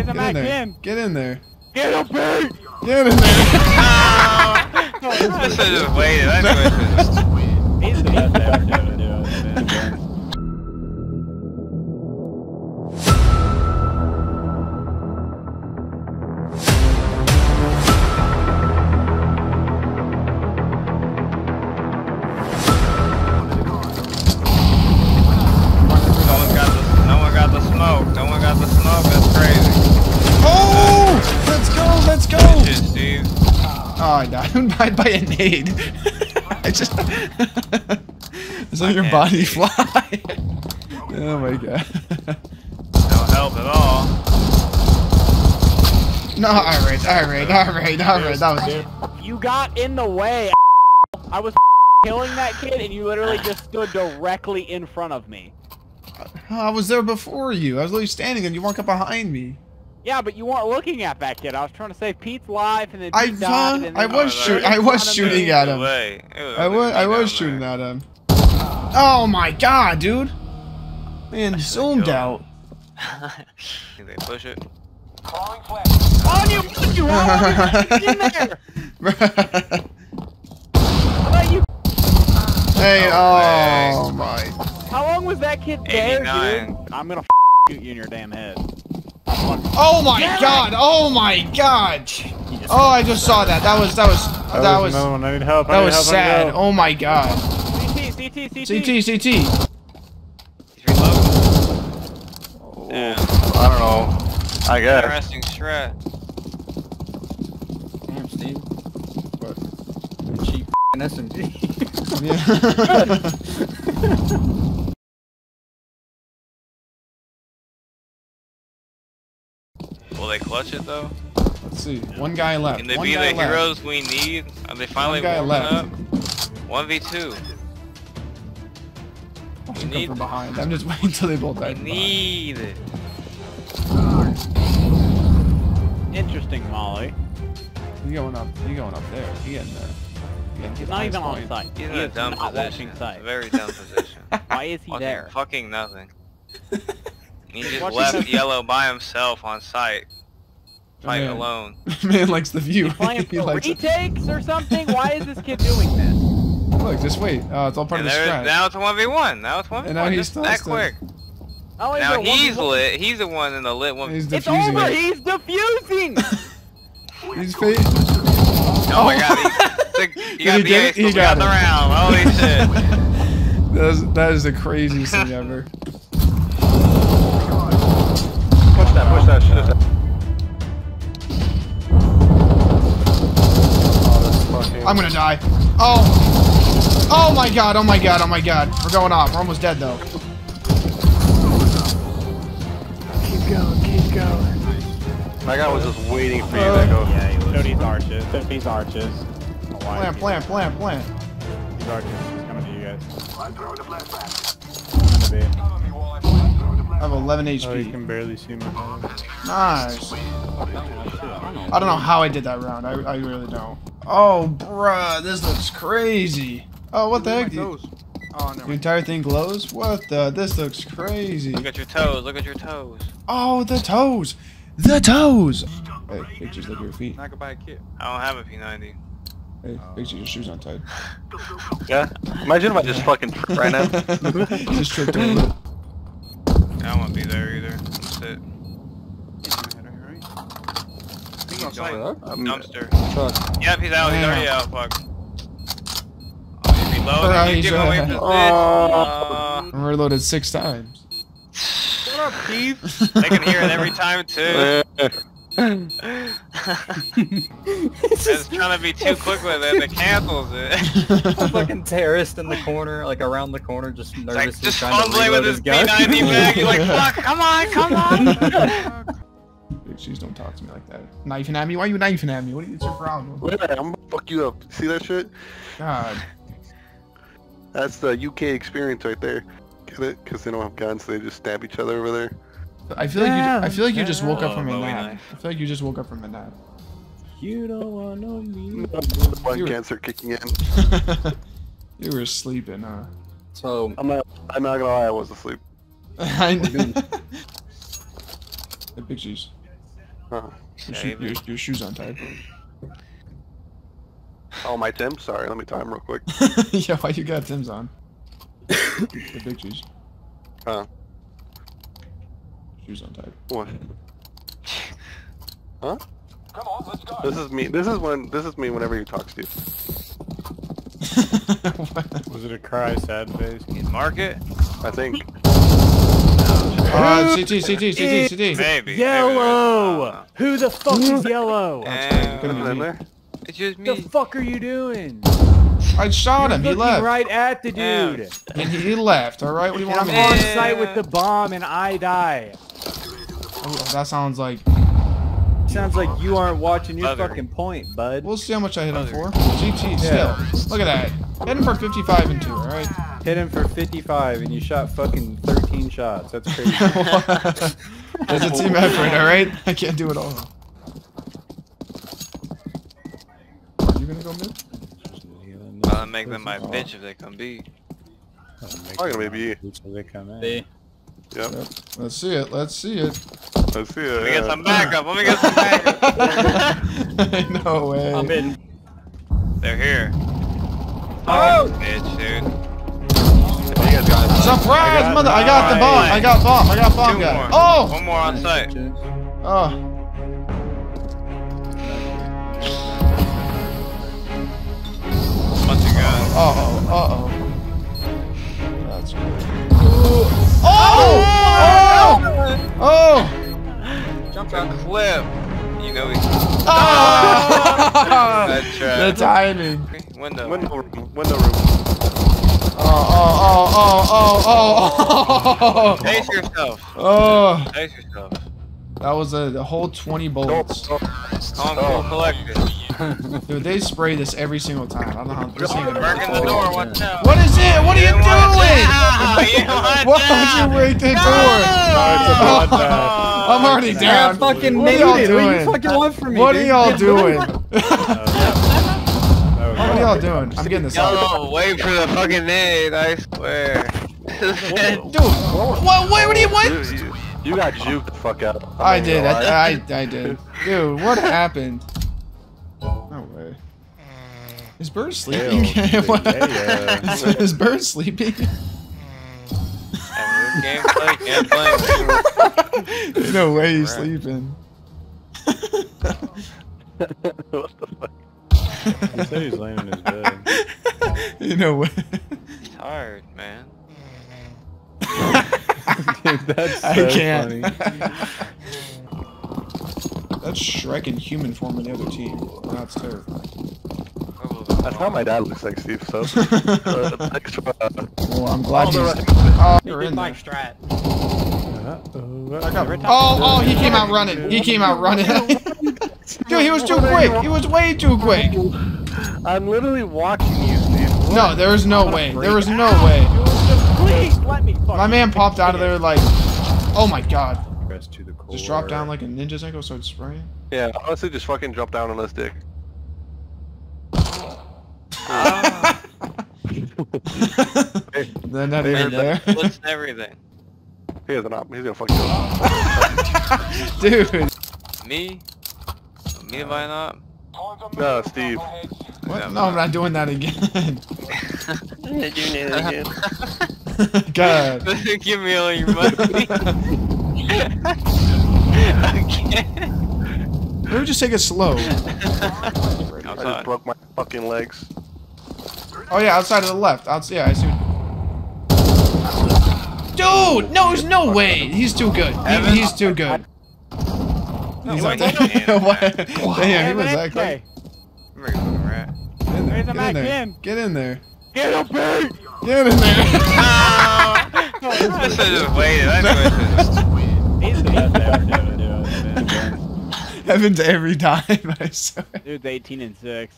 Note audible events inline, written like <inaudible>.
Raise him Get in there. Get in there. Get him, Pete! Get in there. I should have waited. I knew I should He's the best ever to I died by, by a nade. <laughs> I just... <laughs> I saw your can't body <laughs> fly. oh my god. No help at all. No, alright, alright, alright, alright, that was... You got in the way. I was killing that kid, and you literally just stood directly in front of me. I was there before you. I was literally standing and you walked up behind me. Yeah, but you weren't looking at that kid. I was trying to save Pete's life, and then I died, saw- and I was you shoot- were in I was shooting at him. Way. It was I was, I was shooting at him. Oh my god, dude! Man, zoomed out. <laughs> Think they push it? On you! On you! <laughs> <laughs> How long was that kid in there? You- hey, No oh, oh my. How long was that kid there, 89. dude? I'm gonna shoot you in your damn head. Oh my god, oh my god! Oh, I just saw that. That was, that was, that was, another one. I need help. I that need was help. I need sad. help. Oh my god. CT, CT, CT. CT, CT. He's reloading. Damn. I don't know. I guess. Interesting strat. Damn, Steve. What? Cheap <laughs> SMG. Yeah. <laughs> <laughs> they clutch it though? Let's see. One guy left. Can they One be guy the left. heroes we need? Are they finally guy left. up? 1v2. Watch We him need- from behind. I'm just <laughs> waiting until they both die. We need it. Interesting, Molly. You going up? You going up there? You getting there? You getting He's not highest even on site. He's he in a is dumb position. It's site. a very dumb position. <laughs> Why is he fucking, there? fucking nothing. <laughs> He just left yellow by himself on site. Fight man. alone. <laughs> Man likes the view. Playing <laughs> he for likes it. or something? Why is this kid doing <laughs> this? Look, just wait. Uh, it's all part And of the there, strat. now it's a 1v1. Now it's 1v1. And now he's just still that quick. Oh, Now he's lit. He's the one in the lit one. He's It's over. it. He's defusing. He's fa- Oh my god. He, the, you got he the ace. He got got the round. Holy shit. that, is, that is the craziest thing ever. Push that. Push that shit. Oh, I'm gonna die. Oh! Oh my god, oh my god, oh my god. We're going off. We're almost dead though. Keep going. Keep going. My guy was just waiting for you to go. yeah, he showed these arches. Showed these arches. I don't know Plant, plant, plant, plant. These arches. He's coming to you guys. I'm have 11 Oh, you HP. can barely see me. Nice. I don't know how I did that round. I, I really don't. Oh, bruh, this looks crazy. Oh, what the heck? You, Oh, the entire thing glows? What the? This looks crazy. Look at your toes. Look at your toes. Oh, the toes. The toes. Hey, pictures, look at your feet. I could buy a kit. I don't have a P90. Hey, pictures, your shoes untied. <laughs> Yeah. Imagine if I just fucking right now. <laughs> Just tripped over it. I won't be there either. I'm sit. He's going Um, dumpster. Truck. Yep, he's out. He's already out. Fuck. Oh, he's reloading. Right, He's giving away from Oh. bitch. I'm reloaded six times. Shut up, Steve. they can hear it every time too. <laughs> It's trying to be too quick with it. It cancels it. A fucking terrorist in the corner, like around the corner, just It's nervously like just trying to fumbling reload with his his gun. P90 bag. You're like, <laughs> fuck, come on, come on. <laughs> Big don't talk to me like that. Knifing at me? Why are you knifing at me? What are you, what's your problem? Wait, I'm gonna fuck you up. See that shit? God. That's the UK experience right there. Get it? Because they don't have guns, they just stab each other over there. I feel like you. I feel like you just woke up from a nap. I feel like you just woke up from a nap. You don't want no me. One You were- cancer kicking in. <laughs> you were sleeping, huh? So, I'm not. I'm not gonna lie. I was asleep. <laughs> I know. <laughs> The big shoes. Huh. Your, shoe- your, your shoes untied. Oh, my Tim? Sorry, let me tie him real quick. <laughs> yeah, why you got Tim's on? <laughs> the big shoes. Huh. Shoes untied. What? <laughs> Huh? Come on, let's go. This is me. This is when. This is me whenever he you talk, Steve. Was it a cry, sad face? Mark it? I think. Uh, CT, CT, CT, CT. Maybe. Yellow! Who the fuck is yellow? Maybe. Could've Put been it in me. It's just What the fuck are you doing? I shot him. He left. right at the Yeah. dude. And he, he left. All right. What do you want I'm me on do? Yeah. site with the bomb and I die. Oh, that sounds like. Sounds like you aren't watching your Mother. fucking point, bud. We'll see how much I hit him Mother. for. GT still. Look at that. Hit him for 55 and two. All right. Hit him for 55 and you shot fucking 13 shots. That's crazy. <laughs> It's a team effort. All right. I can't do it all. Are You gonna go mid? I'll make them my bitch if they come be. Probably gonna be So they come in. B. Yep. Let's see it. Let's see it. Let's see it. Let me get yeah. some backup. Let me get some backup. <laughs> no way. I'm in. They're here. Oh! Bitch, dude. Surprise, got- mother! I got the bomb. I got bomb. I got bomb Two guy. more. Oh! One more on site. Oh. Bunch of guns. Uh oh. Uh oh. That's good. Oh! Oh! Oh! Jump out. Clip. You know we. Ah! <laughs> That the timing. Window. Window room. Window room. Oh, oh, oh, oh, oh, oh, oh. Pace yourself. Oh, Pace yourself. that was a, a whole 20 bullets. Calm, cool, collected. Dude, they spray this every single time. I don't know how this ain't gonna door. What is it? What are you You doing? Why would you break the No! door? bloodbath. I'm already Oh, down. fucking What are y'all it. What you doing? fucking want from me? What are y'all doing? Rid What are y'all doing? I'm getting this out. Yo, wait for the fucking nade, I swear. <laughs> Dude, what? Wait, what do you want? You, you, you got juked the fuck out. I'm I did. I, I, I did. <laughs> Dude, what happened? No way. Is Bird sleeping? Ew, <laughs> What? yeah, yeah. Is, is Bird sleeping? Gameplay, gameplay. There's no way he's sleeping. what the fuck? He said he's laying in his bed. you know what? He's Tired, man. Dude, <laughs> that's I so can't. funny. That's Shrek in human form in the other team. That's terrifying. That's how my dad looks like, Steve. So, uh, thanks for, uh, Well, I'm glad all the he's. rest- Oh, you're in my strat. I got- Oh, oh, he came out running. He came out running. <laughs> <laughs> Dude, he was too quick. He was way too quick. I'm literally watching you, Steve. No, there was no way. There was no way. Please let me My man popped out of there like, oh my god. Press to the core. Just dropped down like a ninja's echo, started spraying. Yeah, honestly, just fucking drop down on this dick. then that ain't there. What's everything. He has an op. He's gonna fuck you up. <laughs> Dude. Me? Me if I not? No, Steve. What? No, I'm not doing that again. Did you do it again. <laughs> God. <laughs> Give me all your money. Again. Maybe just take it slow. I just broke my fucking legs. Oh yeah, outside of the left. Outside, yeah, I see. Dude, no, there's no way. He's too good. He- he's too good. No, He's like, damn. what? <laughs> Damn, he was that quick. Okay. Very fucking rat. Get in there. Where's the Get in Mac there. in? Get in there. Get up here! Get in there. <laughs> I should've just waited. I knew I should've. He's Happens every time, I swear. Dude's 18 and 6.